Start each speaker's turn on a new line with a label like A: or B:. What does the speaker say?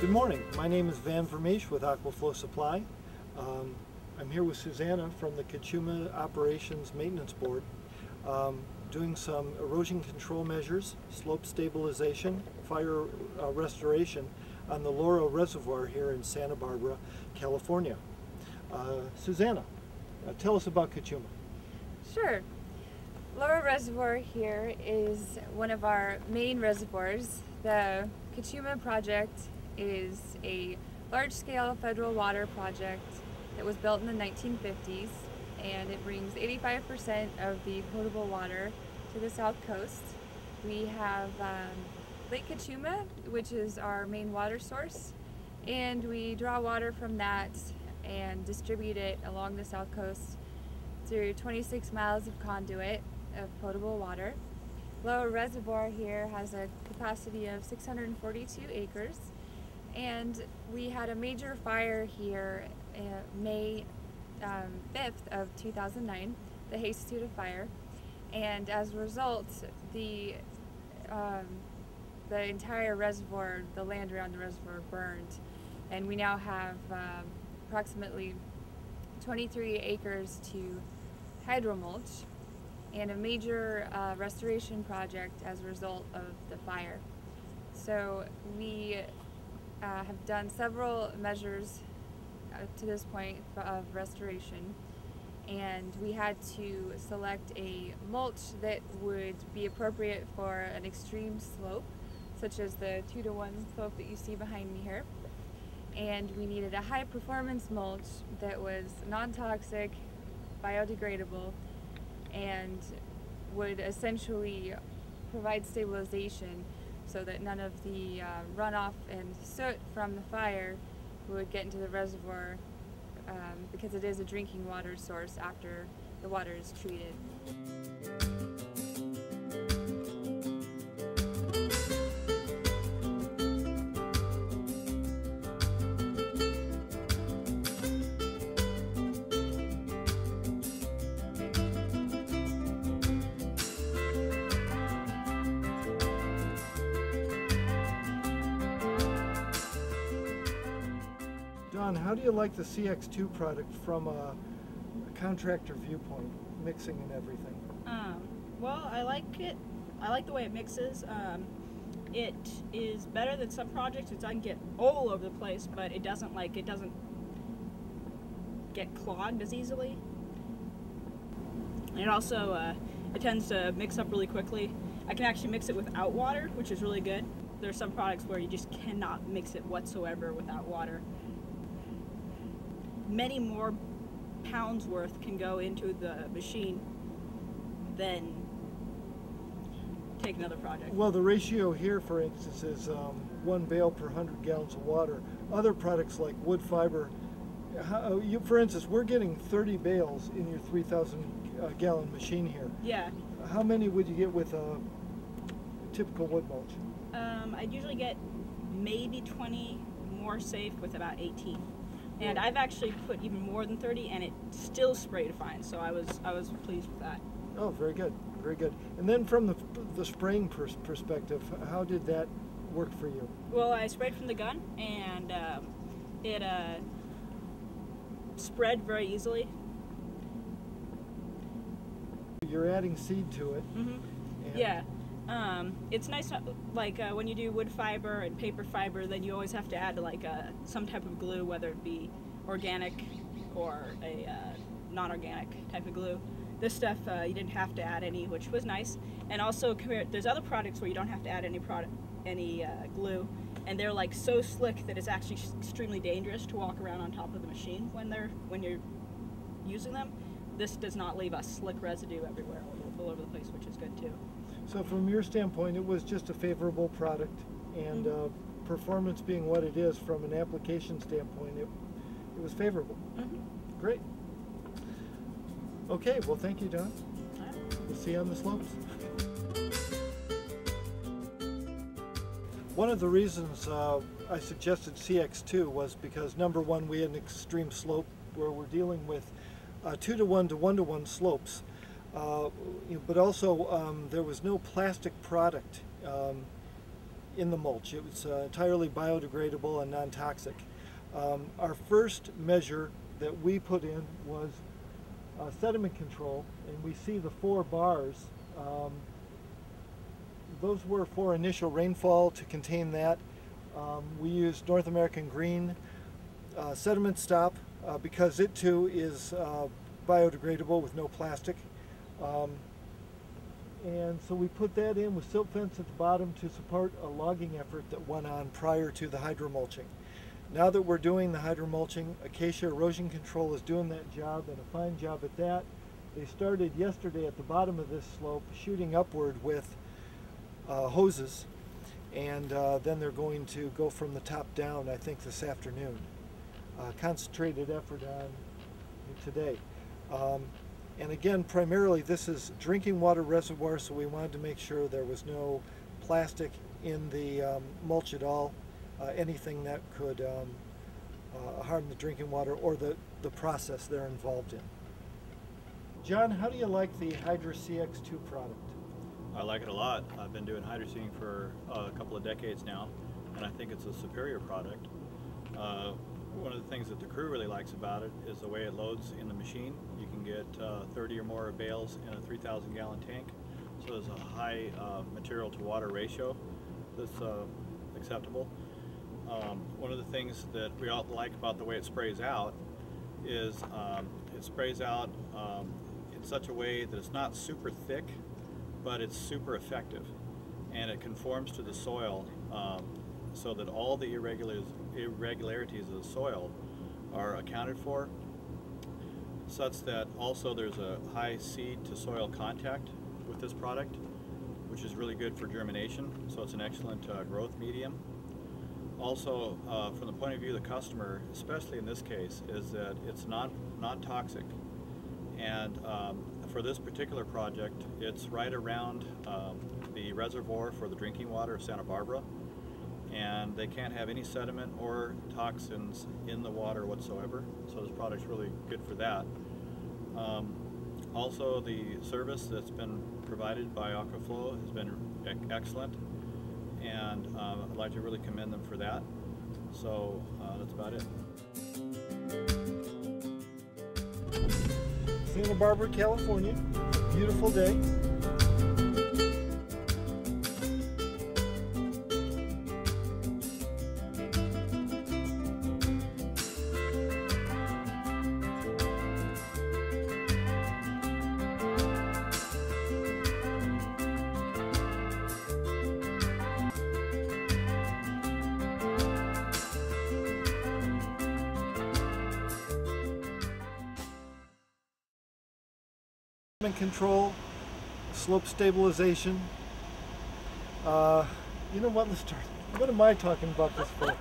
A: Good morning. My name is Van Vermeesch with Aqua Flo Supply. Um, I'm here with Suzannah from the Cachuma Operations Maintenance Board um, doing some erosion control measures, slope stabilization, fire uh, restoration on the Lauro Reservoir here in Santa Barbara, California. Uh, Suzannah, uh, tell us about Cachuma.
B: Sure. Lauro Reservoir here is one of our main reservoirs. The Cachuma project is a large-scale federal water project that was built in the 1950s and it brings 85% of the potable water to the south coast. We have um, Lake Cachuma, which is our main water source, and we draw water from that and distribute it along the south coast through 26 miles of conduit of potable water. Lauro Reservoir here has a capacity of 642 acres and we had a major fire here uh, May um, 5th of 2009, the Tuta fire, and as a result, the um, the entire reservoir, the land around the reservoir burned, and we now have um, approximately 23 acres to hydromulch and a major uh, restoration project as a result of the fire. So we uh, have done several measures to this point of restoration. And we had to select a mulch that would be appropriate for an extreme slope such as the two to one slope that you see behind me here. And we needed a high performance mulch that was non-toxic biodegradable and would essentially provide stabilization so that none of the uh, runoff and soot from the fire would get into the reservoir um, because it is a drinking water source after the water is treated.
A: Dawn, how do you like the CX2 product from a, a contractor viewpoint, mixing and everything?
C: Um, well, I like it. I like the way it mixes. Um, it is better than some projects. It doesn't get all over the place, but it doesn't like it doesn't get clogged as easily. And it also uh, it tends to mix up really quickly. I can actually mix it without water, which is really good. There's some products where you just cannot mix it whatsoever without water. Many more pounds worth can go into the machine than take another project.
A: Well, the ratio here, for instance, is um, one bale per 100 gallons of water. Other products like wood fiber, how, you, for instance, we're getting 30 bales in your 3,000 uh, gallon machine here.
C: Yeah.
A: How many would you get with a typical wood mulch?
C: Um, I'd usually get maybe 20 more safe with about 18. And I've actually put even more than 30 and it still sprayed fine. So I was I was pleased with that.
A: Oh, very good, very good. And then from the, the spraying pers perspective, how did that work for you?
C: Well, I sprayed from the gun and um, it uh, spread very easily.
A: You're adding seed to it.
C: Mm-hmm. Yeah. Um, it's nice, like uh, when you do wood fiber and paper fiber, then you always have to add like uh, some type of glue, whether it be organic or a uh, non-organic type of glue. This stuff uh, you didn't have to add any, which was nice. And also, there's other products where you don't have to add any product, any uh, glue, and they're like so slick that it's actually extremely dangerous to walk around on top of the machine when they're when you're using them. This does not leave a slick residue everywhere, all over the place, which is good too.
A: So from your standpoint, it was just a favorable product, and
C: Mhm.
A: uh, performance being what it is from an application standpoint, it, it was favorable. Great. Okay, well, thank you, Dawn. We'll see you on the slopes. One of the reasons uh, I suggested CX2 was because number one, we had an extreme slope where we're dealing with uh, two to one to one to one slopes. Uh, you know, but also um, there was no plastic product um, in the mulch. It was uh, entirely biodegradable and non-toxic. Um, our first measure that we put in was uh, sediment control, and we see the four bars. Um, those were for initial rainfall to contain that. Um, we used North American Green uh, sediment stop uh, because it too is uh, biodegradable with no plastic. Um, and so we put that in with silt fence at the bottom to support a logging effort that went on prior to the hydromulching. Now that we're doing the hydromulching, Acacia Erosion Control is doing that job and a fine job at that. They started yesterday at the bottom of this slope shooting upward with uh, hoses and uh, then they're going to go from the top down I think this afternoon. Uh, concentrated effort on today. Um, and again, primarily this is drinking water reservoir, so we wanted to make sure there was no plastic in the um, mulch at all, uh, anything that could um, uh, harm the drinking water or the, the process they're involved in. Jon, how do you like the Hydro CX2 product?
D: I like it a lot. I've been doing hydroseeding for uh, a couple of decades now, and I think it's a superior product. Uh, one of the things that the crew really likes about it is the way it loads in the machine. Get uh, 30 or more bales in a 3,000 gallon tank, so there's a high uh, material to water ratio that's uh, acceptable. Um, one of the things that we all like about the way it sprays out is um, it sprays out um, in such a way that it's not super thick, but it's super effective, and it conforms to the soil um, so that all the irregularities of the soil are accounted for, such that also there's a high seed to soil contact with this product, which is really good for germination, so it's an excellent uh, growth medium. Also, uh, from the point of view of the customer, especially in this case, is that it's non, non-toxic. And um, for this particular project, it's right around um, the reservoir for the drinking water of Santa Barbara they can't have any sediment or toxins in the water whatsoever. So this product's really good for that. Um, also, the service that's been provided by Aqua Flo has been excellent, and uh, I'd like to really commend them for that. So uh, that's about it.
A: Santa Barbara, California. Beautiful day. Control, slope stabilization. Uh, you know what, let's start. What am I talking about this for?